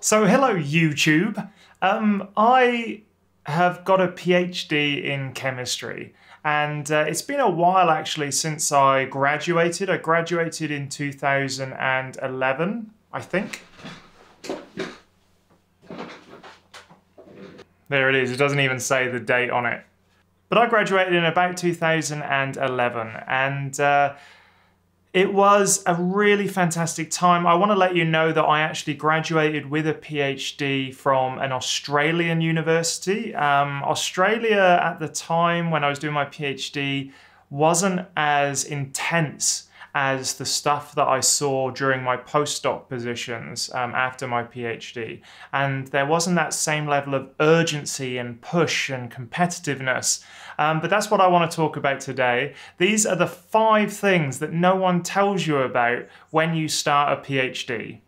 So, hello, YouTube. Um, I have got a PhD in chemistry, and uh, it's been a while actually since I graduated. I graduated in 2011, I think. There it is, it doesn't even say the date on it. But I graduated in about 2011, and uh, it was a really fantastic time. I want to let you know that I actually graduated with a PhD from an Australian university. Um, Australia, at the time when I was doing my PhD, wasn't as intense as the stuff that I saw during my postdoc positions um, after my PhD. And there wasn't that same level of urgency and push and competitiveness. Um, but that's what I want to talk about today. These are the five things that no one tells you about when you start a PhD.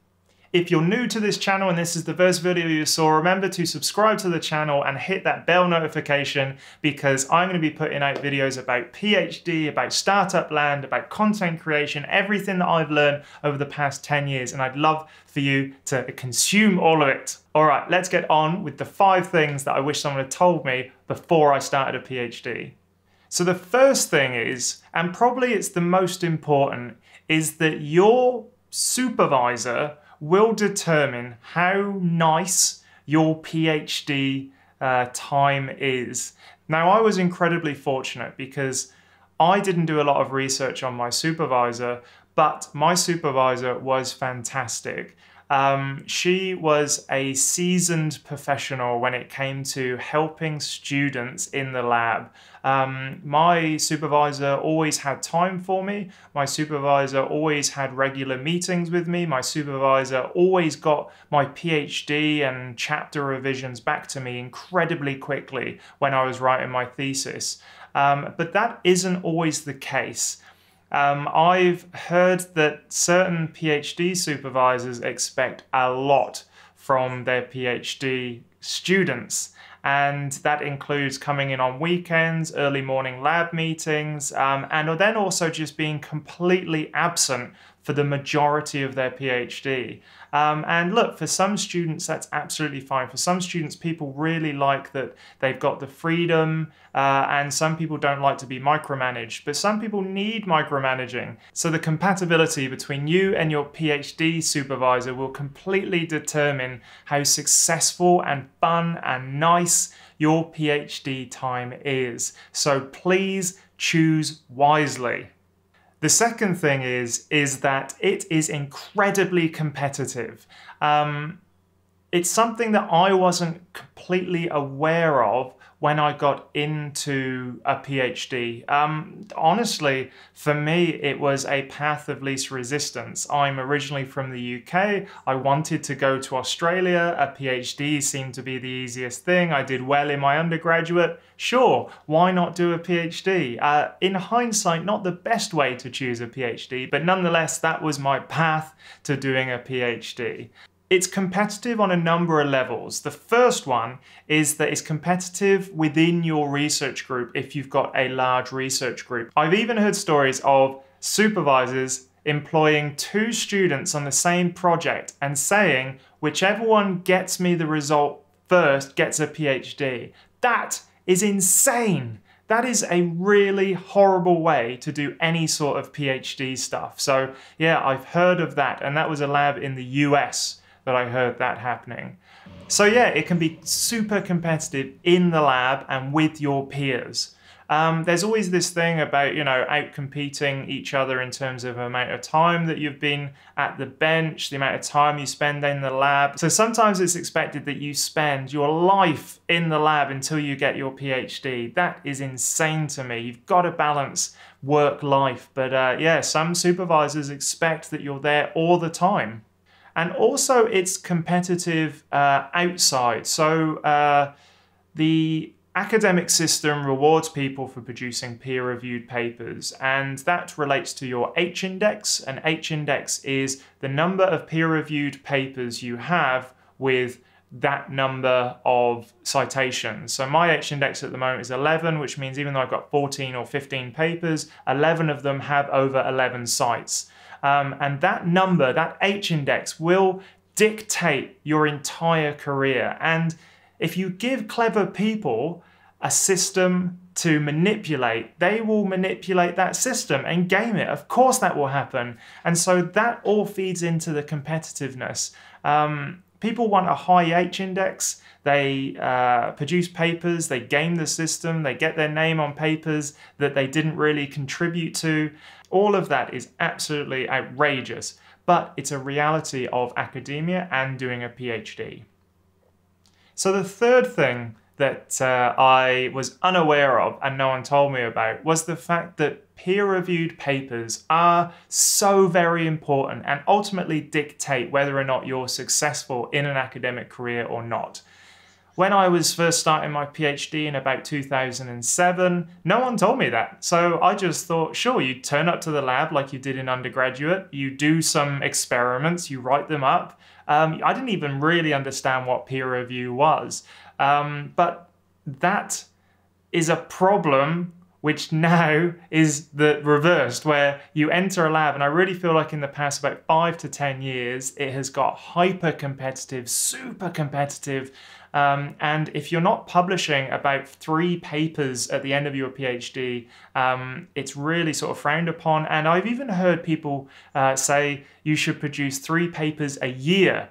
If you're new to this channel and this is the first video you saw, remember to subscribe to the channel and hit that bell notification because I'm going to be putting out videos about PhD, about startup land, about content creation, everything that I've learned over the past 10 years and I'd love for you to consume all of it. All right, let's get on with the five things that I wish someone had told me before I started a PhD. So the first thing is, and probably it's the most important, is that your supervisor will determine how nice your PhD uh, time is. Now, I was incredibly fortunate because I didn't do a lot of research on my supervisor, but my supervisor was fantastic. Um, she was a seasoned professional when it came to helping students in the lab. Um, my supervisor always had time for me. My supervisor always had regular meetings with me. My supervisor always got my PhD and chapter revisions back to me incredibly quickly when I was writing my thesis. Um, but that isn't always the case. Um, I've heard that certain PhD supervisors expect a lot from their PhD students, and that includes coming in on weekends, early morning lab meetings, um, and then also just being completely absent for the majority of their PhD. Um, and look, for some students, that's absolutely fine. For some students, people really like that they've got the freedom, uh, and some people don't like to be micromanaged, but some people need micromanaging. So the compatibility between you and your PhD supervisor will completely determine how successful and fun and nice your PhD time is. So please choose wisely. The second thing is is that it is incredibly competitive. Um, it's something that I wasn't completely aware of when I got into a PhD. Um, honestly, for me, it was a path of least resistance. I'm originally from the UK. I wanted to go to Australia. A PhD seemed to be the easiest thing. I did well in my undergraduate. Sure, why not do a PhD? Uh, in hindsight, not the best way to choose a PhD, but nonetheless, that was my path to doing a PhD. It's competitive on a number of levels. The first one is that it's competitive within your research group if you've got a large research group. I've even heard stories of supervisors employing two students on the same project and saying, whichever one gets me the result first gets a PhD. That is insane. That is a really horrible way to do any sort of PhD stuff. So, yeah, I've heard of that, and that was a lab in the US that I heard that happening. So yeah, it can be super competitive in the lab and with your peers. Um, there's always this thing about, you know, out competing each other in terms of amount of time that you've been at the bench, the amount of time you spend in the lab. So sometimes it's expected that you spend your life in the lab until you get your PhD. That is insane to me. You've got to balance work life. But uh, yeah, some supervisors expect that you're there all the time and also it's competitive uh, outside. So uh, the academic system rewards people for producing peer-reviewed papers, and that relates to your H-index. And H-index is the number of peer-reviewed papers you have with that number of citations. So my H-index at the moment is 11, which means even though I've got 14 or 15 papers, 11 of them have over 11 cites. Um, and that number, that H index, will dictate your entire career. And if you give clever people a system to manipulate, they will manipulate that system and game it. Of course, that will happen. And so that all feeds into the competitiveness. Um, people want a high H index. They uh, produce papers, they game the system, they get their name on papers that they didn't really contribute to. All of that is absolutely outrageous, but it's a reality of academia and doing a PhD. So the third thing that uh, I was unaware of and no one told me about was the fact that peer reviewed papers are so very important and ultimately dictate whether or not you're successful in an academic career or not. When I was first starting my PhD in about 2007, no one told me that. So I just thought, sure, you turn up to the lab like you did in undergraduate, you do some experiments, you write them up. Um, I didn't even really understand what peer review was. Um, but that is a problem which now is the reversed, where you enter a lab, and I really feel like in the past about five to 10 years, it has got hyper competitive, super competitive. Um, and if you're not publishing about three papers at the end of your PhD, um, it's really sort of frowned upon. And I've even heard people uh, say you should produce three papers a year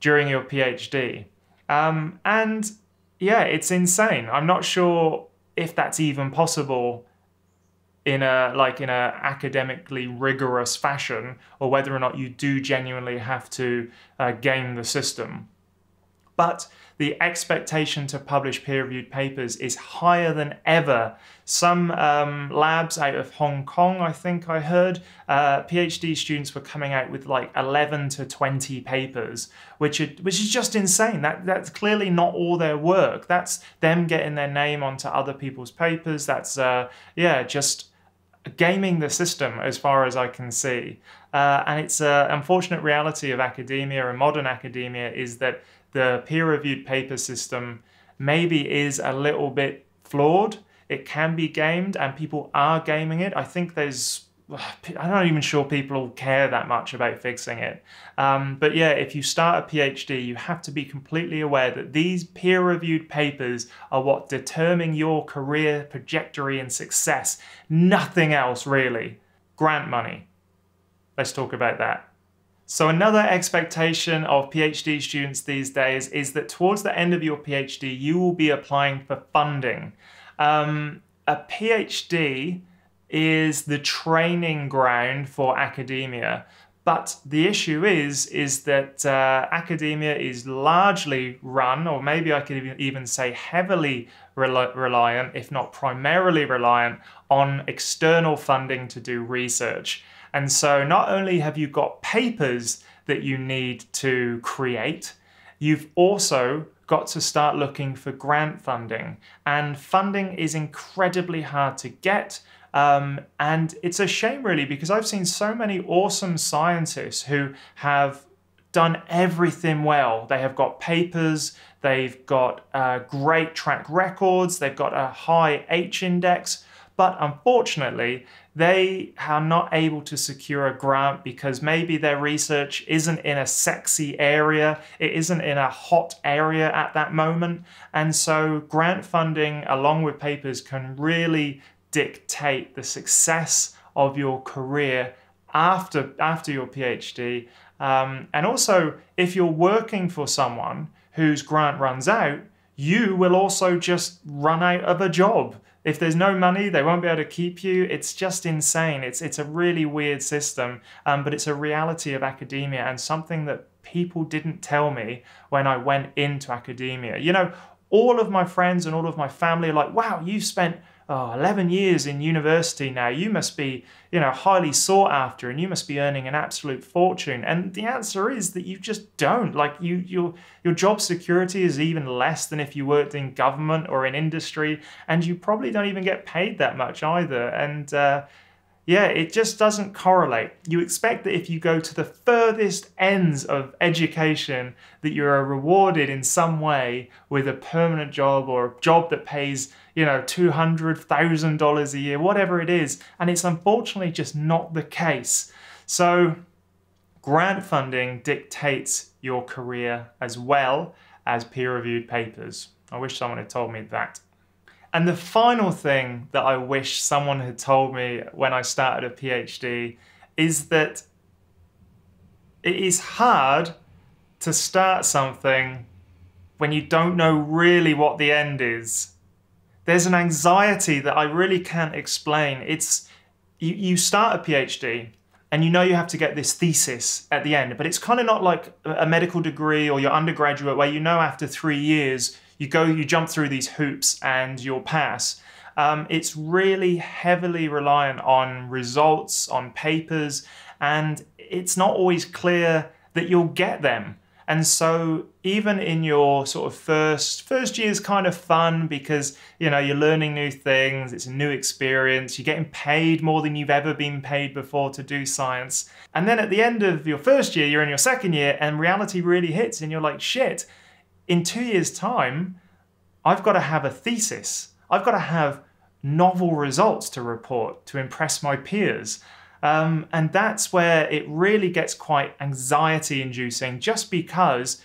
during your PhD. Um, and yeah, it's insane. I'm not sure if that's even possible in a like in a academically rigorous fashion or whether or not you do genuinely have to uh, game the system but the expectation to publish peer-reviewed papers is higher than ever. Some um, labs out of Hong Kong, I think I heard, uh, PhD students were coming out with like 11 to 20 papers, which, are, which is just insane. That, that's clearly not all their work. That's them getting their name onto other people's papers. That's, uh, yeah, just gaming the system as far as I can see. Uh, and it's an unfortunate reality of academia and modern academia is that the peer-reviewed paper system maybe is a little bit flawed. It can be gamed and people are gaming it. I think there's I'm not even sure people care that much about fixing it. Um, but yeah, if you start a PhD, you have to be completely aware that these peer reviewed papers are what determine your career trajectory and success. Nothing else, really. Grant money. Let's talk about that. So another expectation of PhD students these days is that towards the end of your PhD, you will be applying for funding. Um, a PhD is the training ground for academia. But the issue is, is that uh, academia is largely run, or maybe I could even say heavily reliant, if not primarily reliant, on external funding to do research. And so not only have you got papers that you need to create, you've also got to start looking for grant funding. And funding is incredibly hard to get. Um, and it's a shame, really, because I've seen so many awesome scientists who have done everything well. They have got papers, they've got uh, great track records, they've got a high H index, but unfortunately, they are not able to secure a grant because maybe their research isn't in a sexy area, it isn't in a hot area at that moment. And so, grant funding, along with papers, can really dictate the success of your career after, after your PhD. Um, and also, if you're working for someone whose grant runs out, you will also just run out of a job if there's no money, they won't be able to keep you. It's just insane. It's it's a really weird system, um, but it's a reality of academia and something that people didn't tell me when I went into academia. You know, all of my friends and all of my family are like, "Wow, you spent." Oh, 11 years in university now, you must be, you know, highly sought after and you must be earning an absolute fortune. And the answer is that you just don't. Like you your your job security is even less than if you worked in government or in industry, and you probably don't even get paid that much either. And uh, yeah, it just doesn't correlate. You expect that if you go to the furthest ends of education, that you are rewarded in some way with a permanent job or a job that pays, you know, $200,000 a year, whatever it is. And it's unfortunately just not the case. So, grant funding dictates your career as well as peer reviewed papers. I wish someone had told me that. And the final thing that I wish someone had told me when I started a PhD is that it is hard to start something when you don't know really what the end is. There's an anxiety that I really can't explain. It's you, you start a PhD and you know you have to get this thesis at the end, but it's kind of not like a medical degree or your undergraduate where you know after three years you go, you jump through these hoops and you'll pass. Um, it's really heavily reliant on results, on papers, and it's not always clear that you'll get them. And so even in your sort of first first year is kind of fun because you know you're learning new things, it's a new experience, you're getting paid more than you've ever been paid before to do science. And then at the end of your first year, you're in your second year and reality really hits and you're like, shit, in 2 years time, I've got to have a thesis. I've got to have novel results to report to impress my peers. Um, and that's where it really gets quite anxiety inducing just because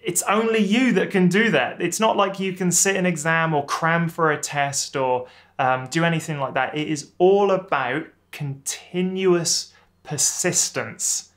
it's only you that can do that. It's not like you can sit an exam or cram for a test or um, do anything like that. It is all about continuous persistence.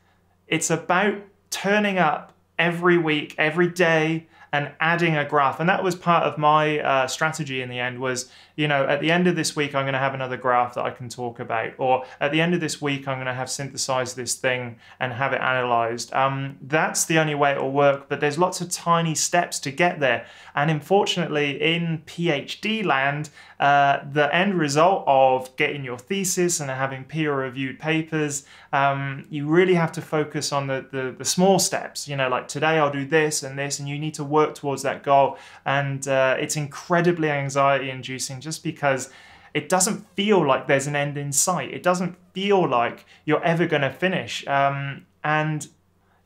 It's about turning up every week, every day, and adding a graph. And that was part of my uh, strategy in the end was, you know, at the end of this week, I'm going to have another graph that I can talk about. Or at the end of this week, I'm going to have synthesized this thing and have it analyzed. Um, that's the only way it will work. But there's lots of tiny steps to get there. And unfortunately, in PhD land, uh, the end result of getting your thesis and having peer-reviewed papers, um, you really have to focus on the, the, the small steps. You know, like today I'll do this and this, and you need to work work towards that goal. And uh, it's incredibly anxiety inducing just because it doesn't feel like there's an end in sight. It doesn't feel like you're ever going to finish. Um, and,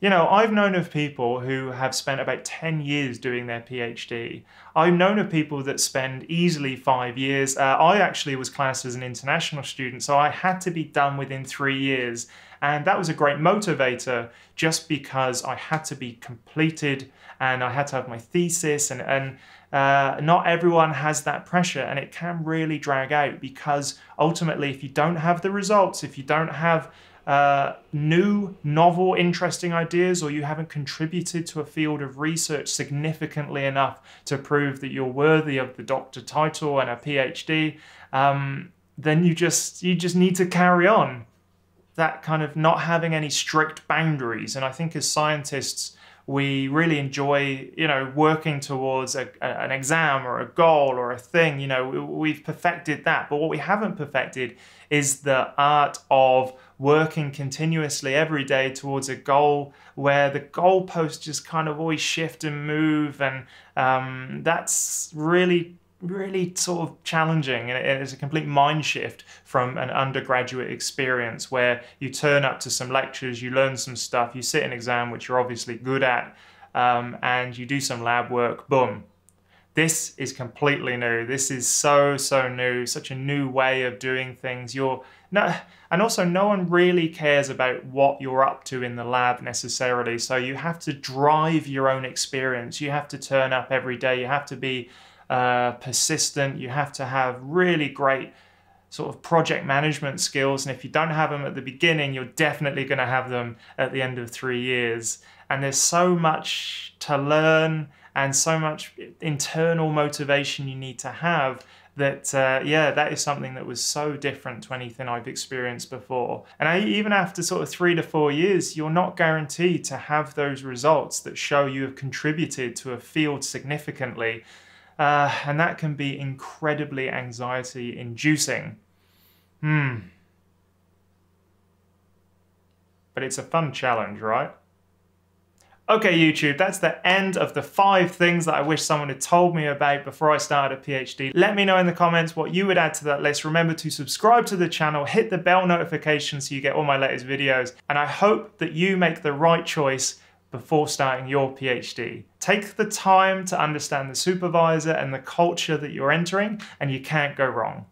you know, I've known of people who have spent about 10 years doing their PhD. I've known of people that spend easily five years. Uh, I actually was classed as an international student, so I had to be done within three years. And that was a great motivator just because I had to be completed and I had to have my thesis and, and uh, not everyone has that pressure and it can really drag out because ultimately if you don't have the results, if you don't have uh, new, novel, interesting ideas, or you haven't contributed to a field of research significantly enough to prove that you're worthy of the doctor title and a PhD, um, then you just you just need to carry on that kind of not having any strict boundaries. And I think as scientists, we really enjoy, you know, working towards a, an exam or a goal or a thing. You know, we've perfected that. But what we haven't perfected is the art of working continuously every day towards a goal where the goalposts just kind of always shift and move. And um, that's really really sort of challenging and it's a complete mind shift from an undergraduate experience where you turn up to some lectures, you learn some stuff, you sit an exam which you're obviously good at, um, and you do some lab work, boom. This is completely new. This is so, so new, such a new way of doing things. You're no, and also no one really cares about what you're up to in the lab necessarily. So you have to drive your own experience. You have to turn up every day. You have to be uh, persistent. You have to have really great sort of project management skills. And if you don't have them at the beginning, you're definitely going to have them at the end of three years. And there's so much to learn and so much internal motivation you need to have that uh, yeah that is something that was so different to anything i've experienced before and I, even after sort of three to four years you're not guaranteed to have those results that show you have contributed to a field significantly uh, and that can be incredibly anxiety inducing. Hmm. But it's a fun challenge, right? Okay, YouTube, that's the end of the five things that I wish someone had told me about before I started a PhD. Let me know in the comments what you would add to that list. Remember to subscribe to the channel, hit the bell notification so you get all my latest videos, and I hope that you make the right choice before starting your PhD. Take the time to understand the supervisor and the culture that you're entering, and you can't go wrong.